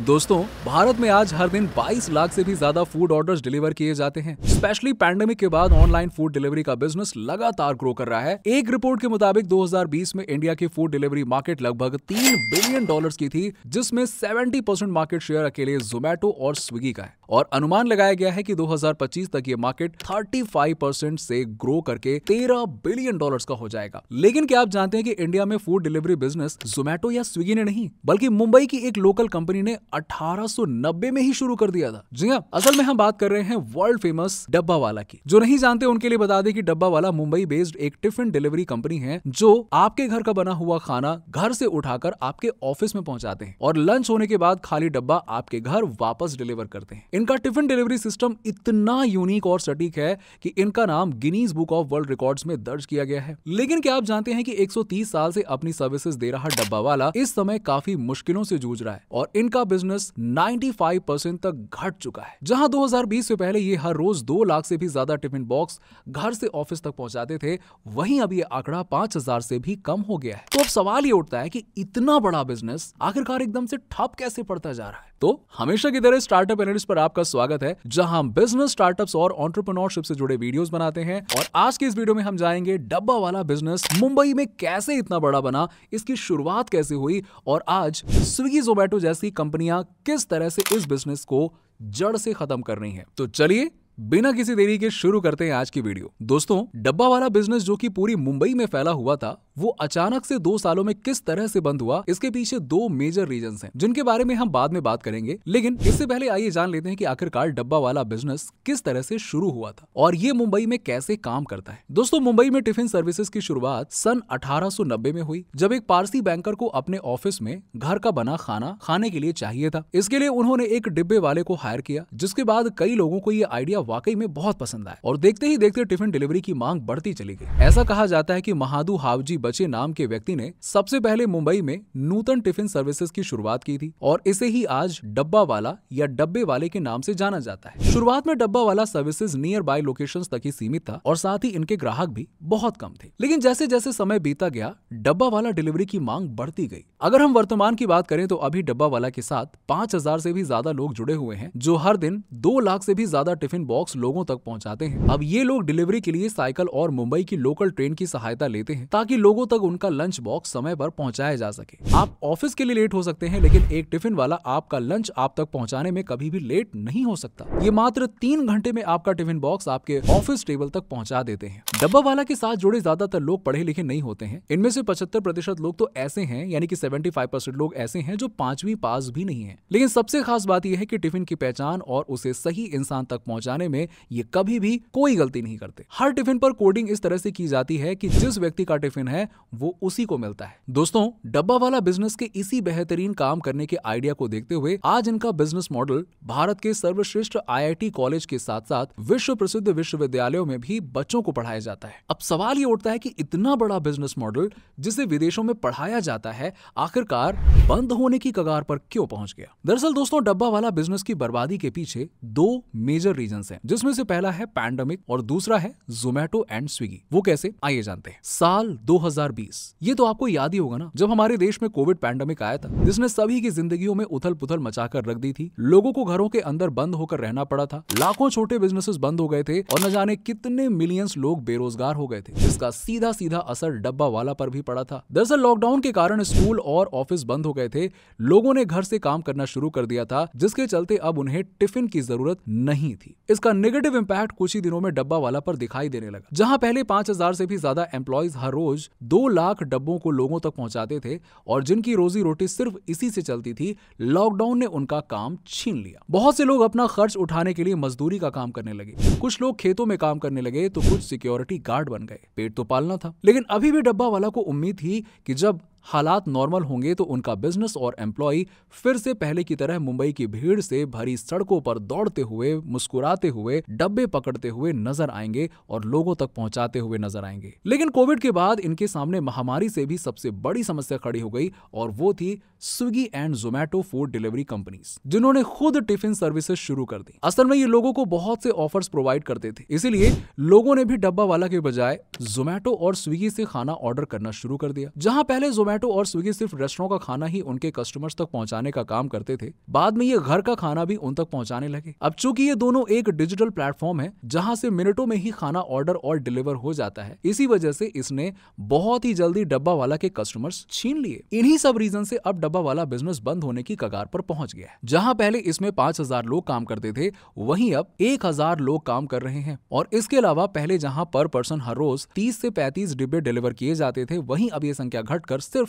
दोस्तों, भारत में आज हर दिन 22 लाख से भी ज़्यादा फ़ूड ऑर्डर्स डिलीवर किए जाते हैं। स्पेशली पैंडेमिक के बाद ऑनलाइन फ़ूड डिलीवरी का बिज़नेस लगातार ग्रो कर रहा है। एक रिपोर्ट के मुताबिक 2020 में इंडिया की फ़ूड डिलीवरी मार्केट लगभग तीन बिलियन डॉलर की थी, जिसमें 70 परसेंट मार्केट शेयर अकेले जोमेटो और स्विगी का है। और अनुमान लगाया गया है कि 2025 तक ये मार्केट 35 परसेंट से ग्रो करके 13 बिलियन डॉलर्स का हो जाएगा। लेकिन क्या आप जानते हैं कि इंडिया में फ़ूड डिलीवरी बिज़नेस जोमेटो या स्विगी ने नहीं, बल्कि मुंबई की एक लोकल कंपनी ने 1890 में ही शुरू कर दिया था। जी हाँ असल में हम बात कर रहे हैं वर्ल्ड फ़ेमस डब्बा वाला की। जो नहीं जानते उनके लिए बता दें कि डब्बा वाला मुंबई बेस्ड एक टिफ़िन डिलीवरी कंपनी है, जो आपके घर का बना हुआ खाना घर से उठाकर आपके ऑफ़िस में पहुंचाते हैं और लंच होने के बाद खाली डब्बा आपके घर वापस डिलीवर करते हैं। इनका टिफ़िन डिलीवरी सिस्टम इतना यूनिक और सटीक है कि इनका नाम Guinness book of world records में दर्ज किया गया है। लेकिन क्या आप जानते हैं कि 130 साल से अपनी सर्विसेज़ दे रहा डब्बा वाला इस समय काफ़ी मुश्किलों से जूझ रहा है और इनका बिज़नेस 95 परसेंट तक घट चुका है। जहाँ 2020 से पहले ये हर रोज दो लाख से भी ज़्यादा टिफ़िन बॉक्स घर से ऑफ़िस तक पहुंचाते थे, वहीं अब ये आंकड़ा पाँच हज़ार से भी कम हो गया है। तो अब सवाल ये उठता है कि इतना बड़ा बिज़नेस आखिरकार एकदम से ठप कैसे पड़ता जा रहा है? तो हमेशा की तरह स्टार्टअप एनालिस्ट पर आपका स्वागत है, जहाँ हम बिज़नेस स्टार्टअप्स और ऑन्टरप्रनोरशिप से जुड़े वीडियोस बनाते हैं। और आज के इस वीडियो में हम जाएँगे डब्बा वाला बिज़नेस मुंबई में कैसे इतना बड़ा बना, इसकी शुरुआत कैसे हुई, और आज स्विगी जोमेटो जैसी कंपनियाँ किस तरह से इस बिज़नेस को जड़ से खत्म कर रही है। तो चलिए, बिना किसी देरी के शुरू करते हैं आज की वीडियो दोस्तों, डब्बा वाला बिज़नेस जो कि पूरी मुंबई में फैला हुआ था वो अचानक से दो सालों में किस तरह से बंद हुआ, इसके पीछे दो मेजर रीजन हैं, जिनके बारे में हम बाद में बात करेंगे। लेकिन इससे पहले आइए जान लेते हैं कि आखिरकार डब्बा वाला बिज़नेस किस तरह से शुरू हुआ था और ये मुंबई में कैसे काम करता है। दोस्तों, मुंबई में टिफ़िन सर्विसेज़ की शुरुआत सन 1890 में हुई, जब एक पारसी बैंकर को अपने ऑफ़िस में घर का बना खाना खाने के लिए चाहिए था। इसके लिए उन्होंने एक डिब्बे वाले को हायर किया, जिसके बाद कई लोगों को ये आइडिया वाकई में बहुत पसंद आया। और देखते ही देखते टिफ़िन डिलीवरी की मांग बढ़ती चली गई। ऐसा कहा जाता है की महादू हावजी बचे नाम के व्यक्ति ने सबसे पहले मुंबई में नूतन टिफ़िन सर्विसेज़ की शुरुआत की थी और इसे ही आज डब्बा वाला या डब्बे वाले के नाम से जाना जाता है। शुरुआत में डब्बा वाला सर्विसेज़ नियर बाय लोकेशन तक ही सीमित था और साथ ही इनके ग्राहक भी बहुत कम थे। लेकिन जैसे जैसे समय बीता गया, डब्बा वाला डिलीवरी की मांग बढ़ती गई। अगर हम वर्तमान की बात करें तो अभी डब्बा वाला के साथ पाँच हज़ार भी ज़्यादा लोग जुड़े हुए हैं, जो हर दिन दो लाख से भी ज़्यादा टिफ़िन बॉक्स लोगों तक पहुंचाते हैं। अब ये लोग डिलीवरी के लिए साइकिल और मुंबई की लोकल ट्रेन की सहायता लेते हैं ताकि लोगों तक उनका लंच बॉक्स समय पर पहुँचाया जा सके। आप ऑफ़िस के लिए लेट हो सकते हैं, लेकिन एक टिफ़िन वाला आपका लंच आप तक पहुँचाने में कभी भी लेट नहीं हो सकता। ये मात्र तीन घंटे में आपका टिफ़िन बॉक्स आपके ऑफ़िस टेबल तक पहुँचा देते हैं। डब्बा वाला के साथ जुड़े ज़्यादातर लोग पढ़े लिखे नहीं होते हैं। इनमें से पचहत्तर प्रतिशत लोग तो ऐसे हैं, यानी कि 75 परसेंट लोग ऐसे हैं जो पांचवी पास भी नहीं है। लेकिन सबसे खास बात यह है कि टिफ़िन की पहचान और उसे सही इंसान तक पहुँचाने में ये कभी भी कोई गलती नहीं करते। हर टिफ़िन पर कोडिंग इस तरह से की जाती है कि जिस व्यक्ति का टिफ़िन है वो उसी को मिलता है। दोस्तों, डब्बा वाला बिज़नेस के इसी बेहतरीन काम करने के आइडिया को देखते हुए आज इनका बिज़नेस मॉडल भारत के सर्वश्रेष्ठ आईआईटी कॉलेज के साथ साथ विश्व प्रसिद्ध विश्वविद्यालयों में भी बच्चों को पढ़ाया जाता है। अब सवाल ये उठता है कि इतना बड़ा बिज़नेस मॉडल जिसे विदेशों में पढ़ाया जाता है, आखिरकार बंद होने की कगार पर क्यों पहुँच गया? दरअसल दोस्तों, डब्बा वाला बिज़नेस की बर्बादी के पीछे दो मेजर रीजन हैं, जिसमें से पहला है पैंडमिक और दूसरा है जोमेटो एंड स्विगी वो कैसे? आइए जानते हैं। साल 2020 ये तो आपको याद ही होगा ना, जब हमारे देश में कोविड पैंडमिक आया था, जिसने सभी की जिंदगियों में उथल पुथल मचाकर रख दी थी। लोगों को घरों के अंदर बंद होकर रहना पड़ा था। लाखों छोटे बिजनेसेस बंद हो गए थे और न जाने कितने मिलियंस लोग बेरोजगार हो गए थे, जिसका सीधा सीधा असर डब्बा वाला पर भी पड़ा था। दरअसल लॉकडाउन के कारण स्कूल और ऑफ़िस बंद हो गए थे। लोगों ने घर से काम करना शुरू कर दिया था, जिसके चलते अब उन्हें टिफ़िन की ज़रूरत नहीं थी। इसका नेगेटिव इम्पैक्ट कुछ ही दिनों में डब्बा वाला पर दिखाई देने लगा, जहाँ पहले पाँच हज़ार से भी ज़्यादा एम्प्लॉयज़ हर रोज दो लाख डब्बों को लोगों तक पहुंचाते थे और जिनकी रोजी रोटी सिर्फ़ इसी से चलती थी लॉकडाउन ने उनका काम छीन लिया। बहुत से लोग अपना खर्च उठाने के लिए मजदूरी का काम करने लगे। कुछ लोग खेतों में काम करने लगे तो कुछ सिक्योरिटी गार्ड बन गए। पेट तो पालना था। लेकिन अभी भी डब्बा वाला को उम्मीद थी कि जब हालात नॉर्मल होंगे तो उनका बिज़नेस और एम्प्लॉय फिर से पहले की तरह मुंबई की भीड़ से भरी सड़कों पर दौड़ते हुए, मुस्कुराते हुए, डब्बे पकड़ते हुए नज़र आएँगे और लोगों तक पहुंचाते हुए नज़र आएँगे। लेकिन कोविड के बाद इनके सामने महामारी से भी सबसे बड़ी समस्या खड़ी हो गई और वो थी Swiggy and Zomato food delivery companies, जिन्होंने खुद टिफ़िन सर्विसेज़ शुरू कर दी। असल में ये लोगों को बहुत से ऑफर्स प्रोवाइड करते थे। इसीलिए लोगों ने भी डब्बा वाला के बजाय जोमेटो और स्विगी से खाना ऑर्डर करना शुरू कर दिया, जहाँ पहले जोमेटो और स्विगी सिर्फ़ रेस्टोरों का खाना ही उनके कस्टमर्स तक पहुँचाने का काम करते थे। बाद में ये घर का खाना भी उन तक पहुँचाने लगे। अब चूँकि ये दोनों एक डिजिटल प्लेटफॉर्म है, जहाँ से मिनटों में ही खाना ऑर्डर और डिलीवर हो जाता है, इसी वजह से इसने बहुत ही जल्दी डब्बा वाला के कस्टमर्स छीन लिए। इन्हीं सब रीजन से अब डब्बा वाला बिज़नेस बंद होने की कगार पर पहुँच गया है। जहाँ पहले इसमें पाँच हज़ार लोग काम करते थे, वहीं अब एक हज़ार लोग काम कर रहे हैं। और इसके अलावा पहले जहाँ पर पर्सन हर रोज तीस से पैंतीस डिब्बे डिलीवर किए जाते थे, वहीं अब ये संख्या घटकर सिर्फ़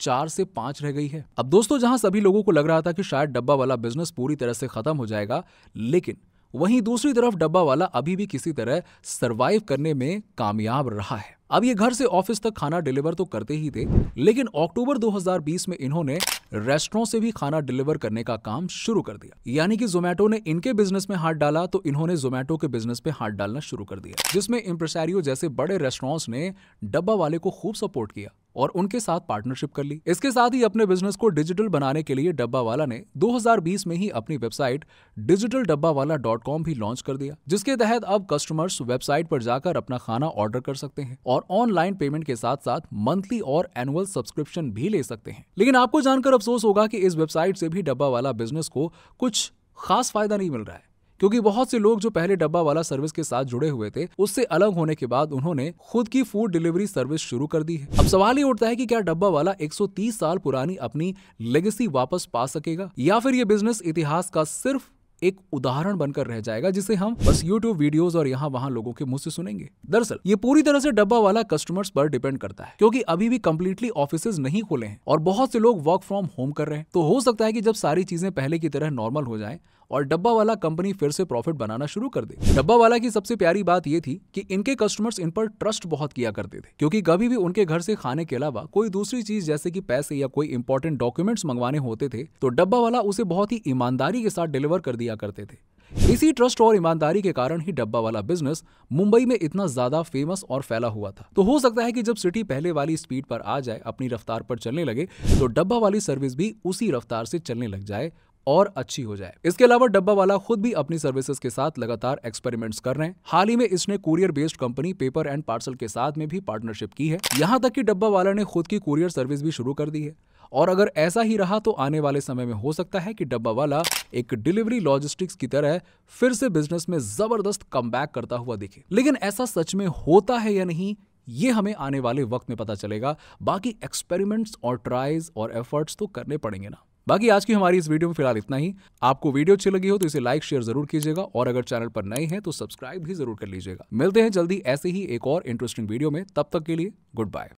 चार से पाँच रह गई है। अब दोस्तों, जहाँ सभी लोगों को लग रहा था कि शायद डब्बा वाला बिज़नेस पूरी तरह से खत्म हो जाएगा, लेकिन वहीं दूसरी तरफ़ डब्बा वाला अभी भी किसी तरह सरवाइव करने में कामयाब रहा है। अब ये घर से ऑफ़िस तक खाना डिलीवर तो करते ही थे, लेकिन अक्टूबर 2020 में इन्होंने रेस्टोरेंट से भी खाना डिलीवर करने का काम शुरू कर दिया। यानी कि जोमेटो ने इनके बिज़नेस में हाथ डाला तो इन्होंने जोमेटो के बिज़नेस पे हाथ डालना शुरू कर दिया, जिसमें इम्प्रेसारियो जैसे बड़े रेस्टोरेंट्स ने डब्बा वाले को खूब सपोर्ट किया और उनके साथ पार्टनरशिप कर ली। इसके साथ ही अपने बिज़नेस को डिजिटल बनाने के लिए डब्बा वाला ने 2020 में ही अपनी वेबसाइट डिजिटल डब्बा वाला डॉट कॉम भी लॉन्च कर दिया, जिसके तहत अब कस्टमर्स वेबसाइट पर जाकर अपना खाना ऑर्डर कर सकते हैं और ऑनलाइन पेमेंट के साथ साथ मंथली और एनुअल सब्सक्रिप्शन भी ले सकते हैं। लेकिन आपको जानकर अफसोस होगा कि इस वेबसाइट से भी डब्बा वाला बिज़नेस को कुछ खास फ़ायदा नहीं मिल रहा है, क्योंकि बहुत से लोग जो पहले डब्बा वाला सर्विस के साथ जुड़े हुए थे, उससे अलग होने के बाद उन्होंने खुद की फ़ूड डिलीवरी सर्विस शुरू कर दी है। अब सवाल ये उठता है कि क्या डब्बा वाला 130 साल पुरानी अपनी लेगेसी वापस पा सकेगा, या फिर ये बिज़नेस इतिहास का सिर्फ़ एक उदाहरण बनकर रह जाएगा, जिसे हम बस यूट्यूब वीडियोस और यहाँ वहाँ लोगों के मुँह से सुनेंगे। दरअसल, ये पूरी तरह से डब्बा वाला कस्टमर्स पर डिपेंड करता है, क्योंकि अभी भी कम्प्लीटली ऑफ़िस नहीं खुले हैं और बहुत से लोग वर्क फ्रॉम होम कर रहे हैं। तो हो सकता है कि जब सारी चीज़ें पहले की तरह नॉर्मल हो जाए और डब्बा वाला कंपनी फिर से प्रॉफिट बनाना शुरू कर दे। डब्बा वाला की सबसे प्यारी बात यह थी कि इनके कस्टमर्स इन पर ट्रस्ट बहुत किया करते थे, क्योंकि कभी भी उनके घर से खाने के अलावा कोई दूसरी चीज़ जैसे कि पैसे या कोई इंपॉर्टेंट डॉक्यूमेंट्स मंगवाने होते थे तो डब्बा वाला उसे बहुत ही ईमानदारी के साथ डिलीवर कर दिया करते थे। इसी ट्रस्ट और ईमानदारी के कारण ही डब्बा वाला बिज़नेस मुंबई में इतना ज़्यादा फ़ेमस और फैला हुआ था। तो हो सकता है कि जब सिटी पहले वाली स्पीड पर आ जाए, अपनी रफ्तार पर चलने लगे तो डब्बा वाली सर्विस भी उसी रफ्तार से चलने लग जाए और अच्छी हो जाए। इसके अलावा डब्बा वाला खुद भी अपनी सर्विसेज़ के साथ लगातार एक्सपेरिमेंट्स कर रहे हैं। हाल ही में इसने courier based company paper and parcel के साथ में भी पार्टनरशिप की है। यहाँ तक कि डब्बा वाला ने खुद की कुरियर सर्विस भी शुरू कर दी है। और अगर ऐसा ही रहा तो आने वाले समय में हो सकता है कि डब्बा वाला एक डिलीवरी लॉजिस्टिक्स की तरह फिर से बिज़नेस में ज़बरदस्त कम करता हुआ दिखे। लेकिन ऐसा सच में होता है या नहीं, ये हमें आने वाले वक्त में पता चलेगा। बाकी एक्सपेरिमेंट्स और ट्राइज और एफर्ट्स तो करने पड़ेंगे ना। बाकी आज की हमारी इस वीडियो में फ़िलहाल इतना ही। आपको वीडियो अच्छी लगी हो तो इसे लाइक, शेयर ज़रूर कीजिएगा और अगर चैनल पर नए हैं तो सब्सक्राइब भी ज़रूर कर लीजिएगा। मिलते हैं जल्दी ऐसे ही एक और इंटरेस्टिंग वीडियो में। तब तक के लिए गुड बाय।